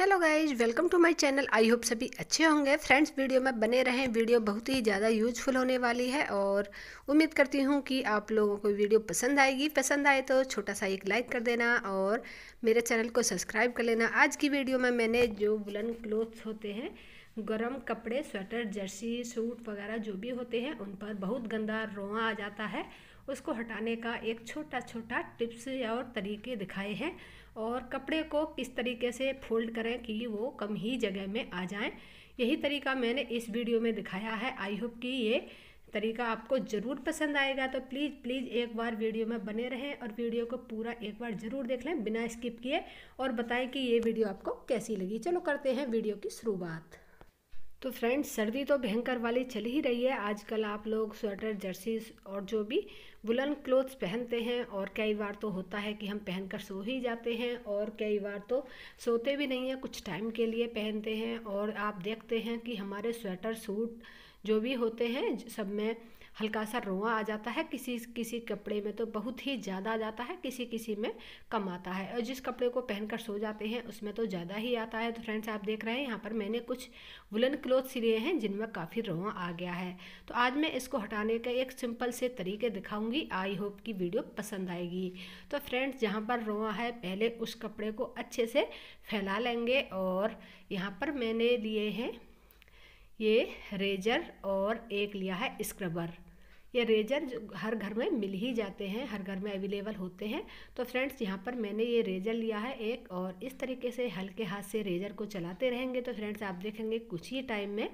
Hello guys welcome to my channel I hope सभी अच्छे होंगे। फ्रेंड्स वीडियो में बने रहें। वीडियो बहुत ही ज़्यादा यूजफुल होने वाली है और उम्मीद करती हूँ कि आप लोगों को वीडियो पसंद आएगी। पसंद आए तो छोटा सा एक लाइक कर देना और मेरे चैनल को सब्सक्राइब कर लेना। आज की वीडियो में मैंने जो वुलन क्लोथ्स होते हैं, गर्म कपड़े स्वेटर जर्सी सूट वगैरह जो भी होते हैं, उन पर बहुत गंदा रोआ आ जाता है। उसको हटाने का एक छोटा छोटा टिप्स और तरीके दिखाए हैं। और कपड़े को किस तरीके से फोल्ड करें कि वो कम ही जगह में आ जाएँ। यही तरीका मैंने इस वीडियो में दिखाया है। आई होप कि ये तरीका आपको ज़रूर पसंद आएगा। तो प्लीज़ प्लीज़ एक बार वीडियो में बने रहें और वीडियो को पूरा एक बार ज़रूर देख लें बिना स्किप किए और बताएँ कि ये वीडियो आपको कैसी लगी। चलो करते हैं वीडियो की शुरुआत। तो फ्रेंड्स सर्दी तो भयंकर वाली चल ही रही है। आजकल आप लोग स्वेटर जर्सी और जो भी वुलन क्लोथ्स पहनते हैं और कई बार तो होता है कि हम पहनकर सो ही जाते हैं और कई बार तो सोते भी नहीं हैं, कुछ टाइम के लिए पहनते हैं और आप देखते हैं कि हमारे स्वेटर सूट जो भी होते हैं, सब में हल्का सा रोआ आ जाता है, किसी किसी कपड़े में तो बहुत ही ज़्यादा आ जाता है किसी किसी में कम आता है। और जिस कपड़े को पहनकर सो जाते हैं, उसमें तो ज़्यादा ही आता है। तो फ्रेंड्स, आप देख रहे हैं, यहाँ पर मैंने कुछ वुलन क्लोथ सिले हैं, जिनमें काफ़ी रोआ आ गया है। तो आज मैं इसको हटाने का एक सिंपल से तरीके दिखाऊँगी। आई होप की वीडियो पसंद आएगी। तो फ्रेंड्स, जहाँ पर रोआ है, पहले उस कपड़े को अच्छे से फैला लेंगे और यहाँ पर मैंने लिए हैं ये रेजर और एक लिया है स्क्रबर। ये रेजर जो हर घर में मिल ही जाते हैं, हर घर में अवेलेबल होते हैं। तो फ्रेंड्स, यहाँ पर मैंने ये रेजर लिया है एक और इस तरीके से हल्के हाथ से रेजर को चलाते रहेंगे। तो फ्रेंड्स, आप देखेंगे कुछ ही टाइम में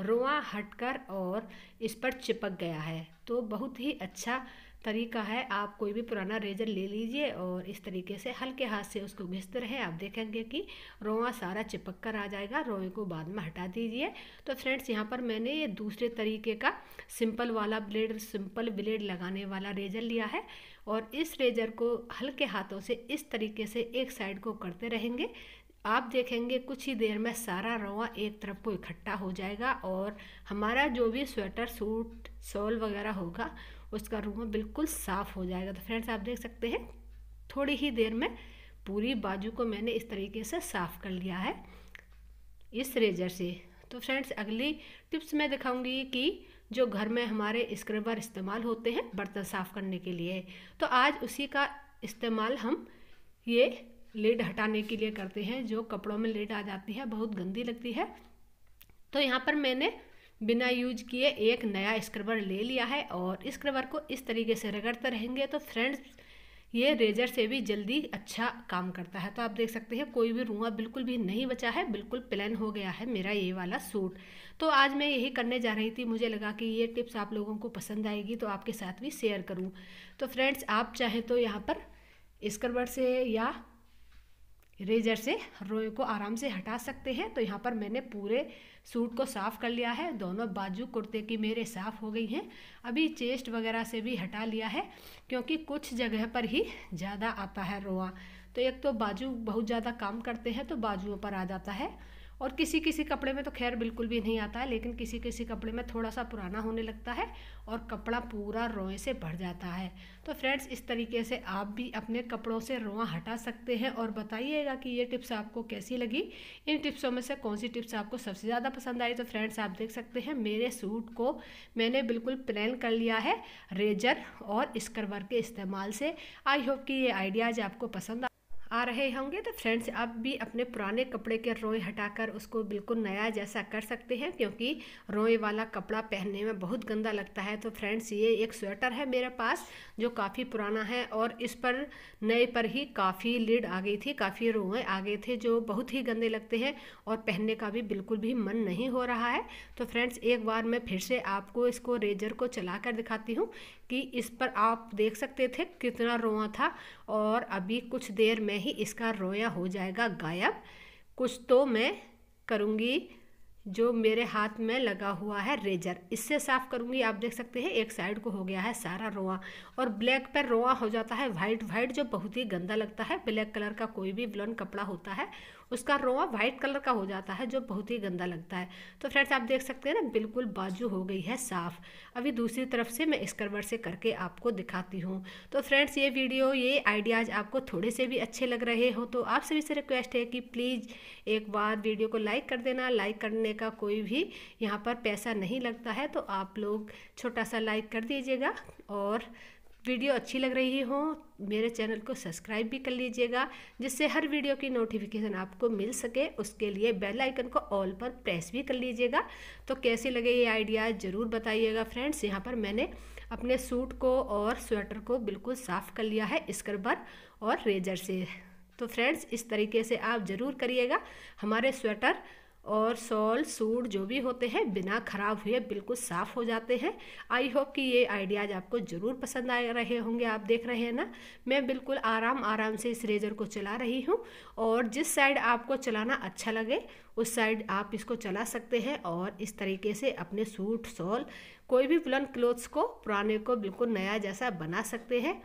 रोआ हटकर और इस पर चिपक गया है। तो बहुत ही अच्छा तरीका है, आप कोई भी पुराना रेजर ले लीजिए और इस तरीके से हल्के हाथ से उसको घिसते रहे। आप देखेंगे कि रोआ सारा चिपक कर आ जाएगा, रोए को बाद में हटा दीजिए। तो फ्रेंड्स, यहाँ पर मैंने ये दूसरे तरीके का सिंपल वाला ब्लेड, सिंपल ब्लेड लगाने वाला रेजर लिया है और इस रेजर को हल्के हाथों से इस तरीके से एक साइड को करते रहेंगे। आप देखेंगे कुछ ही देर में सारा रवा एक तरफ़ को इकट्ठा हो जाएगा और हमारा जो भी स्वेटर, सूट सॉल वगैरह होगा उसका रूम बिल्कुल साफ़ हो जाएगा। तो फ्रेंड्स, आप देख सकते हैं, थोड़ी ही देर में पूरी बाजू को मैंने इस तरीके से साफ़ कर लिया है, इस रेजर से। तो फ्रेंड्स, अगली टिप्स मैं दिखाऊँगी कि जो घर में हमारे स्क्रबर इस्तेमाल होते हैं बर्तन साफ़ करने के लिए तो आज उसी का इस्तेमाल हम ये लेड हटाने के लिए करते हैं, जो कपड़ों में लेड आ जाती है, बहुत गंदी लगती है। तो यहाँ पर मैंने बिना यूज़ किए एक नया स्क्रबर ले लिया है और स्क्रबर को इस तरीके से रगड़ते रहेंगे तो फ्रेंड्स, ये रेजर से भी जल्दी अच्छा काम करता है। तो आप देख सकते हैं, कोई भी रुआ बिल्कुल भी नहीं बचा है, बिल्कुल प्लान हो गया है मेरा ये वाला सूट। तो आज मैं यही करने जा रही थी, मुझे लगा कि ये टिप्स आप लोगों को पसंद आएगी तो आपके साथ भी शेयर करूँ। तो फ्रेंड्स, आप चाहें तो यहाँ पर स्क्रबर से या रेजर से, रोए को आराम से हटा सकते हैं। तो यहाँ पर मैंने पूरे सूट को साफ़ कर लिया है, दोनों बाजू कुर्ते की मेरे साफ़ हो गई हैं। अभी चेस्ट वगैरह से भी हटा लिया है, क्योंकि कुछ जगह पर ही ज़्यादा आता है रोआ। तो एक तो बाजू बहुत ज़्यादा काम करते हैं तो बाजुओं पर आ जाता है। और किसी किसी कपड़े में तो खैर बिल्कुल भी नहीं आता है, लेकिन किसी किसी कपड़े में थोड़ा सा पुराना होने लगता है और कपड़ा पूरा रोए से भर जाता है। तो फ्रेंड्स, इस तरीके से आप भी अपने कपड़ों से रोआ हटा सकते हैं और बताइएगा कि ये टिप्स आपको कैसी लगी। इन टिप्सों में से कौन सी टिप्स आपको सबसे ज़्यादा पसंद आई? तो फ्रेंड्स, आप देख सकते हैं मेरे सूट को मैंने बिल्कुल प्लान कर लिया है रेजर और स्कर्वर के इस्तेमाल से। आई होप कि ये आइडियाज़ आपको पसंद आ रहे होंगे तो फ्रेंड्स आप भी अपने पुराने कपड़े के रोए हटाकर उसको बिल्कुल नया जैसा कर सकते हैं, क्योंकि रोए वाला कपड़ा पहनने में बहुत गंदा लगता है। तो फ्रेंड्स ये एक स्वेटर है मेरे पास, जो काफ़ी पुराना है और इस पर नए पर ही काफ़ी लीड आ गई थी, काफ़ी रोए आ गए थे, जो बहुत ही गंदे लगते हैं और पहनने का भी बिल्कुल भी मन नहीं हो रहा है। तो फ्रेंड्स एक बार मैं फिर से आपको इसको रेजर को चला कर दिखाती हूँ कि इस पर आप देख सकते थे कितना रोआ था और अभी कुछ देर में ही इसका रोया हो जाएगा गायब। कुछ तो मैं करूँगी जो मेरे हाथ में लगा हुआ है रेजर। इससे साफ़ करूँगी, आप देख सकते हैं, एक साइड को हो गया है सारा रोआ। और ब्लैक पर रोआ हो जाता है वाइट वाइट जो बहुत ही गंदा लगता है। ब्लैक कलर का कोई भी ब्लन कपड़ा होता है उसका रोआ वाइट कलर का हो जाता है, जो बहुत ही गंदा लगता है। तो फ्रेंड्स, आप देख सकते हैं ना, बिल्कुल बाजू हो गई है, साफ़। अभी दूसरी तरफ़ से मैं स्कर्वर से करके आपको दिखाती हूँ। तो फ्रेंड्स, ये वीडियो, ये आइडियाज़ आपको थोड़े से भी अच्छे लग रहे हो तो आप सभी से रिक्वेस्ट है कि प्लीज़ एक बार वीडियो को लाइक कर देना। लाइक करने का कोई भी यहाँ पर पैसा नहीं लगता है तो आप लोग छोटा सा लाइक कर दीजिएगा और वीडियो अच्छी लग रही हो, मेरे चैनल को सब्सक्राइब भी कर लीजिएगा, जिससे हर वीडियो की नोटिफिकेशन आपको मिल सके। उसके लिए बेल आइकन को ऑल पर प्रेस भी कर लीजिएगा। तो कैसे लगे ये आइडिया, ज़रूर बताइएगा फ्रेंड्स। यहाँ पर मैंने अपने सूट को और स्वेटर को बिल्कुल साफ़ कर लिया है, स्क्रबर और रेजर से। तो फ्रेंड्स, इस तरीके से आप ज़रूर करिएगा। हमारे स्वेटर और सॉल, सूट जो भी होते हैं, बिना ख़राब हुए बिल्कुल साफ़ हो जाते हैं। आई होप कि ये आइडियाज़ आपको ज़रूर पसंद आ रहे होंगे, आप देख रहे हैं ना। मैं बिल्कुल आराम आराम से इस रेजर को चला रही हूँ और जिस साइड आपको चलाना अच्छा लगे, उस साइड आप इसको चला सकते हैं और इस तरीके से अपने सूट, सॉल, कोई भी बुलंद क्लोथ्स को, पुराने को बिल्कुल नया जैसा बना सकते हैं।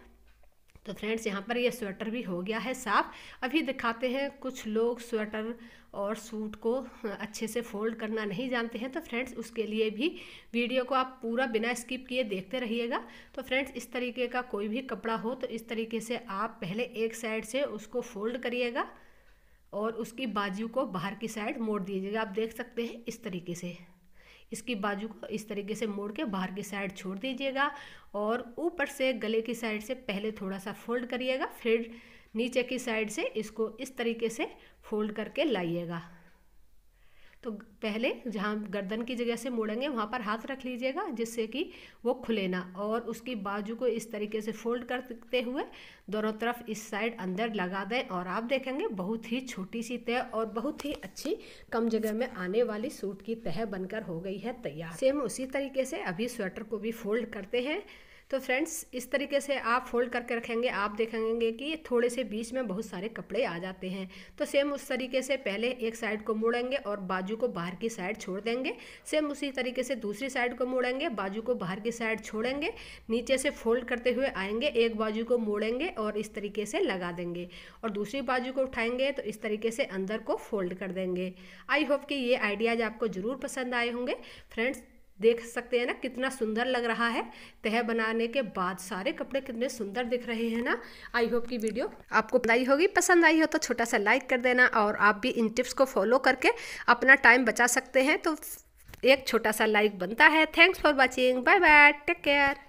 तो फ्रेंड्स, यहाँ पर ये स्वेटर भी हो गया है साफ़। अभी दिखाते हैं, कुछ लोग स्वेटर और सूट को अच्छे से फोल्ड करना नहीं जानते हैं। तो फ्रेंड्स, उसके लिए भी वीडियो को आप पूरा बिना स्किप किए देखते रहिएगा। तो फ्रेंड्स, इस तरीके का कोई भी कपड़ा हो तो इस तरीके से आप पहले एक साइड से उसको फोल्ड करिएगा और उसकी बाजू को बाहर की साइड मोड़ दीजिएगा। आप देख सकते हैं इस तरीके से। इसकी बाजू को इस तरीके से मोड़ के बाहर की साइड छोड़ दीजिएगा और ऊपर से गले की साइड से पहले थोड़ा सा फोल्ड करिएगा, फिर नीचे की साइड से इसको इस तरीके से फोल्ड करके लाइएगा। तो पहले जहाँ गर्दन की जगह से मोड़ेंगे, वहाँ पर हाथ रख लीजिएगा, जिससे कि वो खुले ना। और उसकी बाजू को इस तरीके से फोल्ड करते हुए दोनों तरफ़ इस साइड अंदर लगा दें। और आप देखेंगे, बहुत ही छोटी सी तह और बहुत ही अच्छी कम जगह में आने वाली सूट की तह बनकर हो गई है तैयार। सेम उसी तरीके से अभी स्वेटर को भी फोल्ड करते हैं। तो फ्रेंड्स, इस तरीके से आप फोल्ड करके रखेंगे, आप देखेंगे कि थोड़े से बीच में बहुत सारे कपड़े आ जाते हैं। तो सेम उस तरीके से पहले एक साइड को मोड़ेंगे और बाजू को बाहर की साइड छोड़ देंगे। सेम उसी तरीके से दूसरी साइड को मोड़ेंगे, बाजू को बाहर की साइड छोड़ेंगे, नीचे से फोल्ड करते हुए आएँगे, एक बाजू को मोड़ेंगे और इस तरीके से लगा देंगे और दूसरी बाजू को उठाएँगे तो इस तरीके से अंदर को फोल्ड कर देंगे। आई होप कि ये आइडियाज़ आपको ज़रूर पसंद आए होंगे। फ्रेंड्स देख सकते हैं ना, कितना सुंदर लग रहा है। तह बनाने के बाद सारे कपड़े कितने सुंदर दिख रहे हैं ना। आई होप की वीडियो आपको आई होगी। पसंद आई हो तो छोटा सा लाइक कर देना और आप भी इन टिप्स को फॉलो करके अपना टाइम बचा सकते हैं। तो एक छोटा सा लाइक बनता है। Thanks for watching. Bye bye. Take care.